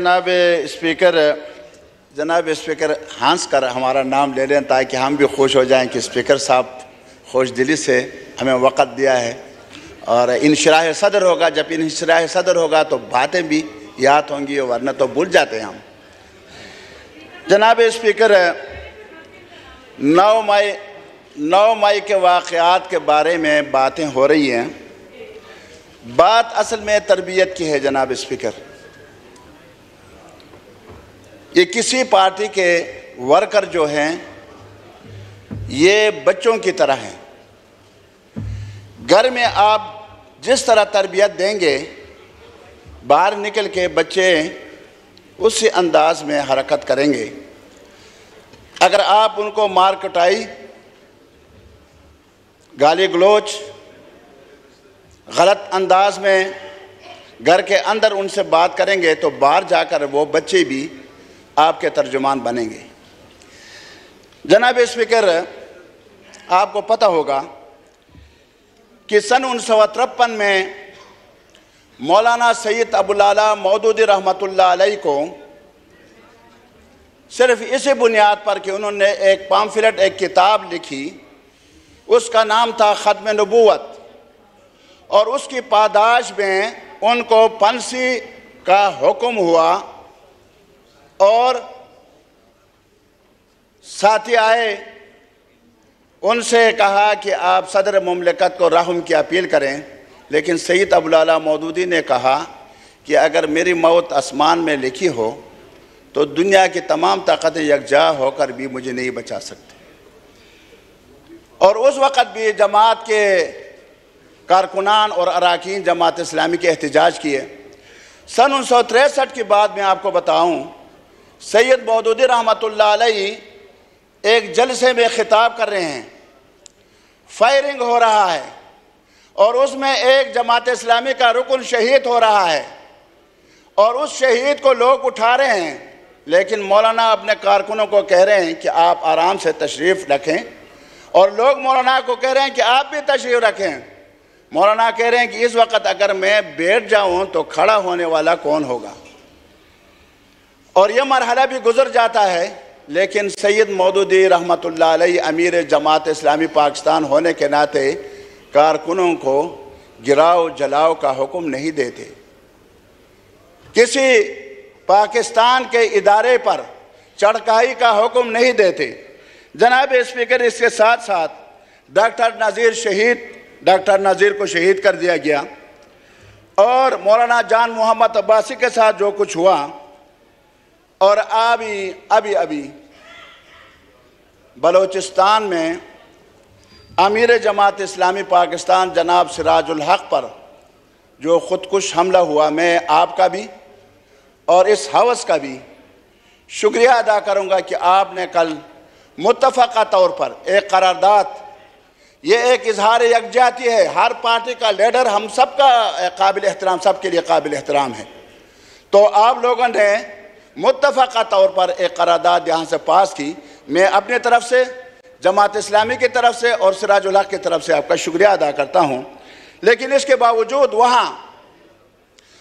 जनाब स्पीकर जनाब स्पीकर हंस कर हमारा नाम ले लें ताकि हम भी खुश हो जाएँ कि स्पीकर साहब खुश दिली से हमें वक़्त दिया है। और इनशराह सदर होगा, जब इनशराह सदर होगा तो बातें भी याद होंगी वरना तो भूल जाते हैं हम। जनाब स्पीकर, नौ मई नौ मई के वाक़ात के बारे में बातें हो रही हैं। बात असल में तरबियत की है जनाब स्पीकर। ये किसी पार्टी के वर्कर जो हैं, ये बच्चों की तरह हैं। घर में आप जिस तरह तरबियत देंगे, बाहर निकल के बच्चे उसी अंदाज में हरकत करेंगे। अगर आप उनको मार कटाई, गाली गलोच, गलत अंदाज में घर के अंदर उनसे बात करेंगे तो बाहर जाकर वो बच्चे भी आपके तर्जुमान बनेंगे। जनाब स्पीकर आपको पता होगा कि सन उन्नीस सौ तिरपन में मौलाना सैद अबुलाला मौदूदी रहमत को सिर्फ़ इसी बुनियाद पर कि उन्होंने एक पाम्फलेट, एक किताब लिखी। उसका नाम था ख़त्म नबूत और उसकी पादाश में उनको फंसी का हुक्म हुआ। और साथी आए, उनसे कहा कि आप सदर ममलिकत को रहम की अपील करें, लेकिन सईद अबुलाला मौदूदी ने कहा कि अगर मेरी मौत आसमान में लिखी हो तो दुनिया की तमाम ताकतें यकजा होकर भी मुझे नहीं बचा सकते। और उस वक़्त भी जमात के कारकुनान और अरकान जमात इस्लामी के एहतजाज किए। सन उन्नीस सौ तिरसठ की बाद मैं आपको बताऊँ सैयद मौदूदी रहमत एक जलसे में ख़िताब कर रहे हैं। फायरिंग हो रहा है और उसमें एक जमात इस्लामी का रुकन शहीद हो रहा है और उस शहीद को लोग उठा रहे हैं, लेकिन मौलाना अपने कारकुनों को कह रहे हैं कि आप आराम से तशरीफ़ रखें और लोग मौलाना को कह रहे हैं कि आप भी तशरीफ़ रखें। मौलाना कह रहे हैं कि इस वक्त अगर मैं बैठ जाऊँ तो खड़ा होने वाला कौन होगा? और यह मरहला भी गुजर जाता है, लेकिन सैयद मौदूदी रहमत अमीर जमात इस्लामी पाकिस्तान होने के नाते कारकुनों को गिराव जलाओ का हुक्म नहीं देते। किसी पाकिस्तान के इदारे पर चढ़काई का हुक्म नहीं देते। जनाब स्पीकर, इसके साथ साथ डॉक्टर नज़ीर शहीद, डॉक्टर नज़ीर को शहीद कर दिया गया। और मौलाना जान मोहम्मद अब्बासी के साथ जो कुछ हुआ और अभी अभी अभी। बलोचिस्तान में अमीर जमात इस्लामी पाकिस्तान जनाब सिराजुल हक पर जो ख़ुदकुश हमला हुआ, मैं आपका भी और इस हवस का भी शुक्रिया अदा करूँगा कि आपने कल मुतफ़ा तौर पर एक करारदाद ये एक इजहार यकजाती है। हर पार्टी का लीडर, हम सब का काबिल एहतराम सब के लिए काबिल एहतराम है। तो आप लोगों ने मुतफ़ा तौर पर एक करारदाद यहाँ से पास की। मैं अपने तरफ़ से, जमात इस्लामी की तरफ़ से और सिराजुल्लाह की तरफ़ से आपका शुक्रिया अदा करता हूँ। लेकिन इसके बावजूद वहाँ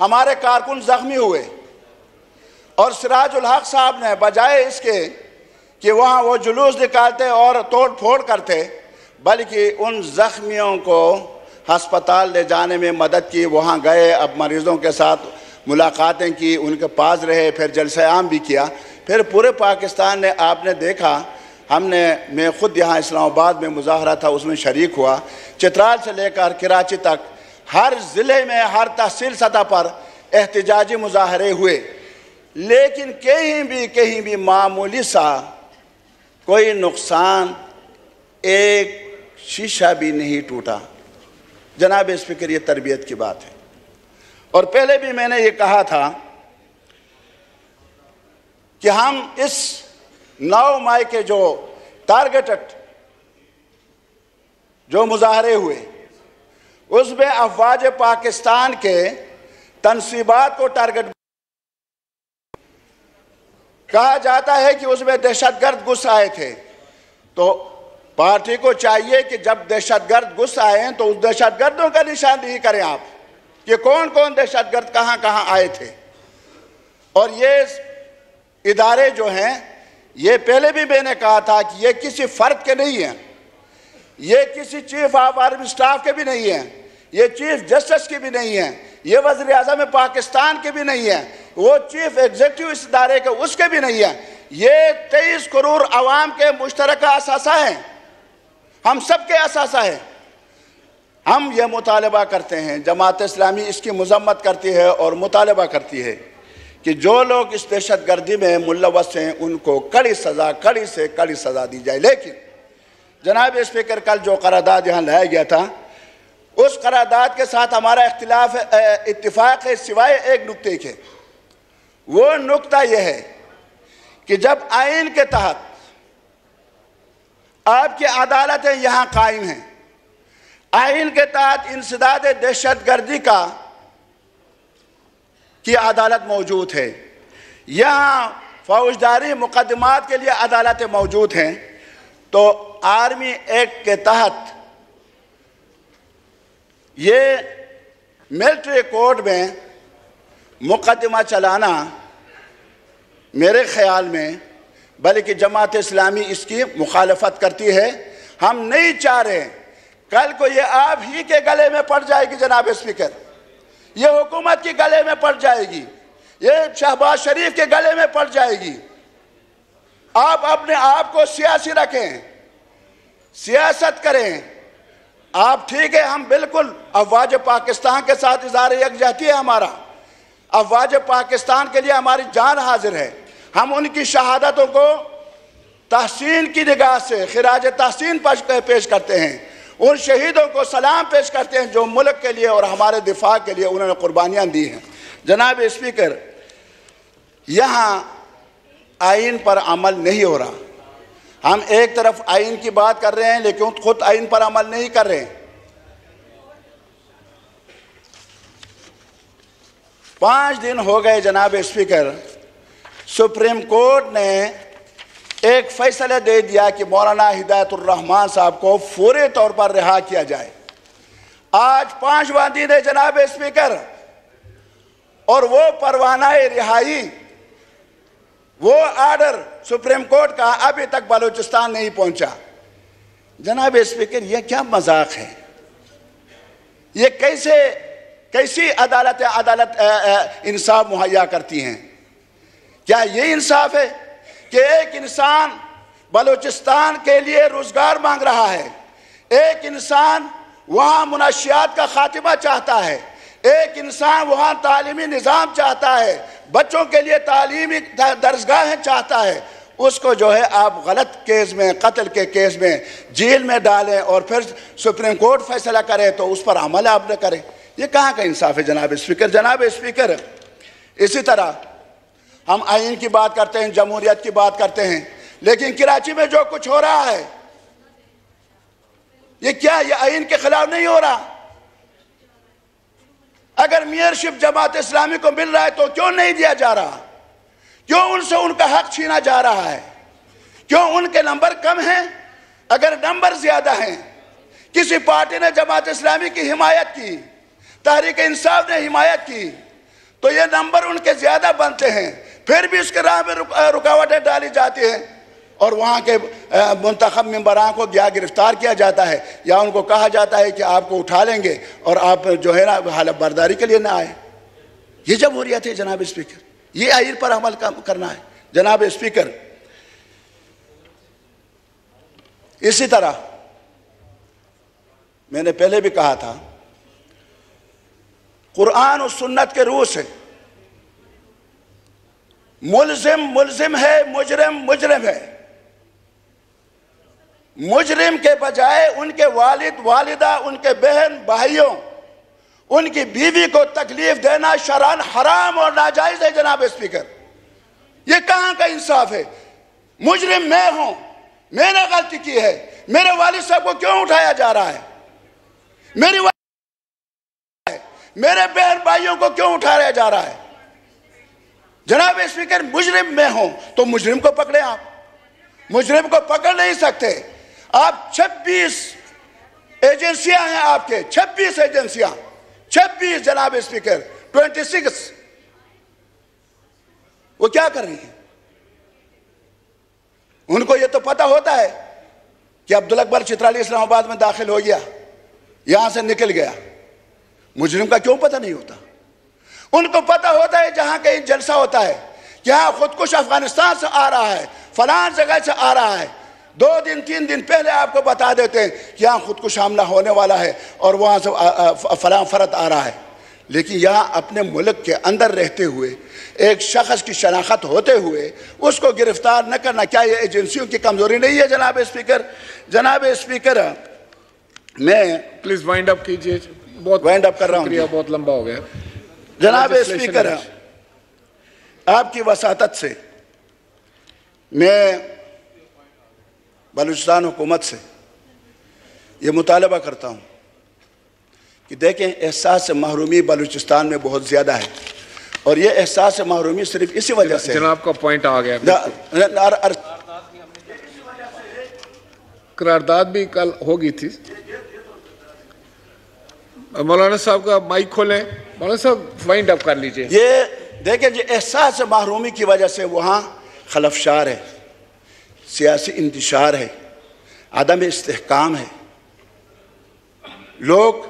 हमारे कारकुन ज़ख्मी हुए और सिराजुल हक साहब ने बजाय इसके कि वहाँ वो जुलूस निकालते और तोड़ फोड़ करते, बल्कि उन ज़ख्मियों को हस्पताल ले जाने में मदद की, वहाँ गए अब मरीज़ों के साथ मुलाकातें की, उनके पास रहे, फिर जलसे आम भी किया। फिर पूरे पाकिस्तान ने, आपने देखा, हमने, मैं ख़ुद यहाँ इस्लामाबाद में मुजाहरा था, उसमें शरीक हुआ। चित्राल से लेकर कराची तक, हर ज़िले में, हर तहसील सतह पर एहतजाजी मुजाहरे हुए। लेकिन कहीं भी कहीं भी मामूली सा कोई नुकसान एक शीशा भी नहीं टूटा। जनाब स्पीकर ये तरबियत की बात है। और पहले भी मैंने ये कहा था कि हम इस नौ मई के जो टारगेटेड, जो मुजाहरे हुए, उसमें अफवाज पाकिस्तान के तनसीबात को टारगेट कहा जाता है कि उसमें दहशतगर्द घुस आए थे। तो पार्टी को चाहिए कि जब दहशतगर्द घुस आए तो उस दहशतगर्दों का निशानदेही करें आप। कि कौन कौन दहशतगर्द कहाँ कहाँ आए थे? और ये इदारे जो हैं, ये पहले भी मैंने कहा था कि ये किसी फ़र्द के नहीं हैं। ये किसी चीफ ऑफ़ आर्मी स्टाफ के भी नहीं हैं। ये चीफ जस्टिस के भी नहीं हैं। ये वजर अजम पाकिस्तान के भी नहीं है। वो चीफ एग्जीक्यूटिव इस इदारे के, उसके भी नहीं है। ये तेईस करोड़ आवाम के मुश्तर असासा है। हम सब के असासा है। हम यह मुतालबा करते हैं, जमात इस्लामी इसकी मजम्मत करती है और मुतालबा करती है कि जो लोग इस दहशत गर्दी में मुलवस हैं, उनको कड़ी सज़ा, कड़ी से कड़ी सज़ा दी जाए। लेकिन जनाब स्पीकर, कल जो करारदाद यहाँ लाया गया था, उस करारदाद के साथ हमारा इख्तिलाफ इतफाक़ है सिवाय एक नुकते के। वो नुकता यह है कि जब आइन के तहत आपकी अदालतें यहाँ कायम हैं आइन के तहत इंसदाद दहशत गर्दी का की अदालत मौजूद है। यहाँ फौजदारी मुकदमात के लिए अदालतें मौजूद हैं। तो आर्मी एक्ट के तहत ये मिलिट्री कोर्ट में मुकदमा चलाना मेरे ख्याल में, बल्कि जमात इस्लामी इसकी मुखालफत करती है। हम नहीं चाह रहे कल को ये आप ही के गले में पड़ जाएगी जनाब स्पीकर। ये हुकूमत के गले में पड़ जाएगी। ये शहबाज शरीफ के गले में पड़ जाएगी। आप अपने आप को सियासी रखें, सियासत करें। आप ठीक है, हम बिल्कुल अफवाज पाकिस्तान के साथ इजहार यकजहती है हमारा। अफवाज पाकिस्तान के लिए हमारी जान हाजिर है। हम उनकी शहादतों को तहसीन की निगाह से, खराज तहसीन पेश करते हैं। उन शहीदों को सलाम पेश करते हैं जो मुल्क के लिए और हमारे दिफा के लिए उन्होंने कुर्बानियाँ दी हैं। जनाब स्पीकर, यहाँ आइन पर अमल नहीं हो रहा। हम एक तरफ़ आइन की बात कर रहे हैं, लेकिन खुद आइन पर अमल नहीं कर रहे। हैं पाँच दिन हो गए जनाब स्पीकर, सुप्रीम कोर्ट ने एक फैसला दे दिया कि मौलाना हिदायतुर्रहमान साहब को फौरी तौर पर रिहा किया जाए। आज पांचवा दिन है जनाब स्पीकर। और वो परवाना रिहाई, वो आर्डर सुप्रीम कोर्ट का अभी तक बलूचिस्तान नहीं पहुँचा। जनाब स्पीकर, ये क्या मज़ाक है? ये कैसे, कैसी अदालत अदालत इंसाफ मुहैया करती हैं? क्या ये इंसाफ है? कि एक इंसान बलूचिस्तान के लिए रोज़गार मांग रहा है। एक इंसान वहाँ मुनशियात का खात्मा चाहता है। एक इंसान वहाँ तालीमी निज़ाम चाहता है। बच्चों के लिए तालीमी दर्जगाहें चाहता है। उसको जो है आप गलत केस में, कत्ल के केस में जेल में डालें और फिर सुप्रीम कोर्ट फैसला करे तो उस पर अमल आप न करें। ये कहाँ का इंसाफ है जनाब स्पीकर? जनाब स्पीकर, इसी तरह हम आइन की बात करते हैं, जमहूरियत की बात करते हैं, लेकिन कराची में जो कुछ हो रहा है, ये क्या ये आइन के खिलाफ नहीं हो रहा? अगर मेयरशिप जमात इस्लामी को मिल रहा है तो क्यों नहीं दिया जा रहा? क्यों उनसे उनका हक छीना जा रहा है? क्यों उनके नंबर कम हैं? अगर नंबर ज़्यादा हैं, किसी पार्टी ने जमात इस्लामी की हिमायत की तहरीक इंसाफ ने हिमायत की तो ये नंबर उनके ज़्यादा बनते हैं। फिर भी उसके राह में रुकावटें डाली जाती हैं। और वहाँ के मंतखब मम्बरान को या गिरफ़्तार किया जाता है, या उनको कहा जाता है कि आपको उठा लेंगे और आप जो है ना, हालत बर्दारी के लिए ना आए। ये जमहूरियत है जनाब स्पीकर। ये आइन पर अमल करना है। जनाब स्पीकर, इसी तरह मैंने पहले भी कहा था, कुरान और सुन्नत के रूह से मुलजिम मुलजिम है, मुजरिम मुजरिम है। मुजरिम के बजाय उनके वालिद, वालिदा, उनके बहन, भाइयों, उनकी बीवी को तकलीफ़ देना शरान हराम और नाजायज है, जनाब स्पीकर। ये कहाँ का इंसाफ है? मुजरिम मैं हूँ, मैंने गलती की है, मेरे वालिद साहब को क्यों उठाया जा रहा है? मेरी मेरे बहन भाइयों को क्यों उठाया जा रहा है? जनाब स्पीकर मुजरिम में हूँ तो मुजरिम को पकड़े आप। मुजरिम को पकड़ नहीं सकते। आप 26 एजेंसियाँ हैं आपके 26 एजेंसियाँ। 26 जनाब स्पीकर 26 वो क्या कर रही है? उनको ये तो पता होता है कि अब्दुल अकबर चित्राली इस्लामाबाद में दाखिल हो गया, यहाँ से निकल गया। मुजरिम का क्यों पता नहीं होता? उनको पता होता है जहाँ कहीं जलसा होता है यहाँ खुदकुश अफ़गानिस्तान से आ रहा है फलान जगह से आ रहा है। दो दिन तीन दिन पहले आपको बता देते हैं कि यहाँ खुदकुश हमला होने वाला है और वहाँ से फलां फरत आ रहा है। लेकिन यहाँ अपने मुल्क के अंदर रहते हुए एक शख्स की शनाख्त होते हुए उसको गिरफ़्तार न करना क्या ये एजेंसियों की कमज़ोरी नहीं है जनाब स्पीकर? जनाब स्पीकर मैं प्लीज़ वाइंड अप कीजिए। बहुत वाइंड अप कर रहा हूँ। बहुत लंबा हो गया। जनाब स्पीकर आपकी वसात से मैं बलूचिस्तान हुकूमत से ये मुतालबा करता हूँ कि देखें एहसास महरूमी बलूचिस्तान में बहुत ज़्यादा है। और ये एहसास महरूमी सिर्फ़ इसी वजह से जनाब का पॉइंट आ गया करारदाद भी कल होगी थी। मौलाना साहब का माइक खोलें। मौलाना साहब वाइंड अप कर लीजिए। ये देखें जी, एहसास महरूमी की वजह से वहाँ खलफशार है, सियासी इंतशार है, आदम इस्तेकाम है। लोग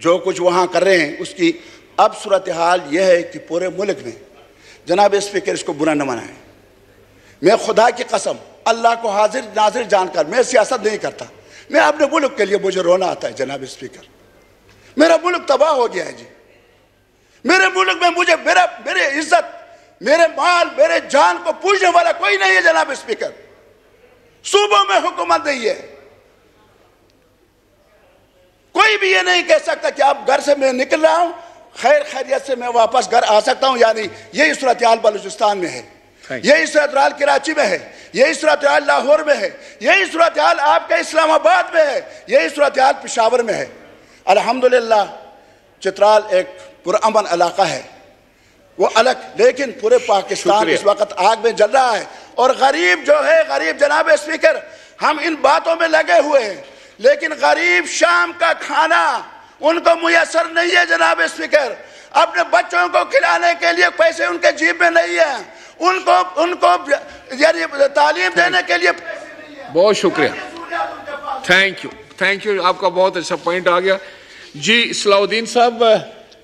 जो कुछ वहाँ कर रहे हैं, उसकी अब सूरत हाल यह है कि पूरे मुल्क में जनाब स्पीकर इसको बुरा न मनाए। मैं खुदा की कसम, अल्लाह को हाजिर, नाजिर जानकर मैं सियासत नहीं करता। मैं अपने मुल्क के लिए मुझे रोना आता है, जनाब स्पीकर मेरा मुल्क तबाह हो गया है जी। मेरे मुल्क में मुझे मेरा मेरे इज़्ज़त मेरे माल मेरे जान को पूछने वाला कोई नहीं है जनाब स्पीकर। सूबों में हुकूमत नहीं है। कोई भी ये नहीं कह सकता कि आप घर से मैं निकल रहा हूँ खैर खैरियत से मैं वापस घर आ सकता हूँ यानी यही सूरत हाल बलूचिस्तान में है। यही सूरत हाल कराची में है। यही सूरत हाल लाहौर में है। यही सूरत हाल आपके इस्लामाबाद में है। यही सूरत हाल पिशावर में है। अल्हम्दुलिल्लाह चित्राल एक पुरअमन इलाका है। वो अलग लेकिन पूरे पाकिस्तान इस वक्त आग में जल रहा है। और गरीब जो है गरीब जनाब स्पीकर हम इन बातों में लगे हुए हैं। लेकिन गरीब शाम का खाना उनको मुयसर नहीं है जनाब स्पीकर। अपने बच्चों को खिलाने के लिए पैसे उनके जीप में नहीं है। उनको उनको यानी तालीम देने के लिए बहुत शुक्रिया। थैंक यू थैंक यू आपका बहुत अच्छा पॉइंट आ गया। जी सलाउद्दीन साहब